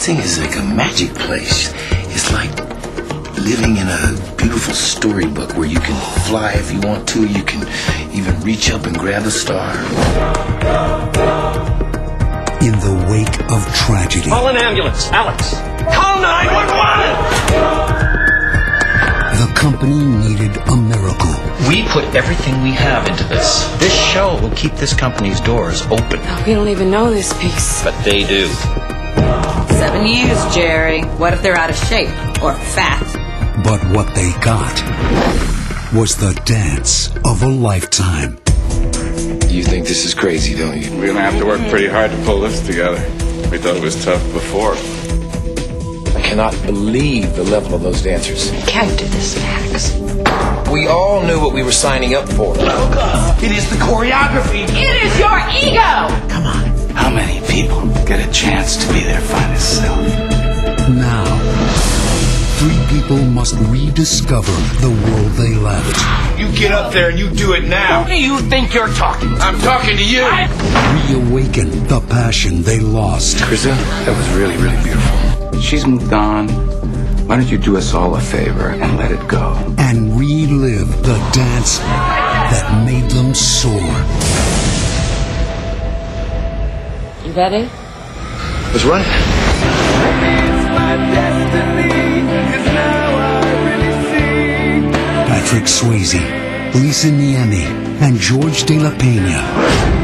dancing is like a magic place. It's like living in a beautiful storybook where you can fly if you want to. You can even reach up and grab a star. In the wake of tragedy, Call an ambulance. Alex. Call 911. the company needed a miracle. We put everything we have into this. This show will keep this company's doors open. We don't even know this piece. But they do. Seven years, Jerry. What if they're out of shape or fat? But what they got was the dance of a lifetime. You think this is crazy, don't you? We're gonna have to work pretty hard to pull this together. We thought it was tough before. I cannot believe the level of those dancers. Can't do this, Max. We all knew what we were signing up for. It is the choreography. It How many people get a chance to be their finest self? Now, three people must rediscover the world they left. You get up there and you do it now. Who do you think you're talking to? I'm talking to you. Reawaken the passion they lost. Krista, that was really, really beautiful. She's moved on. Why don't you do us all a favor and let it go? and relive the dance that made them soar. You ready? That's right. Patrick Swayze, Lisa Niemi, and George De La Pena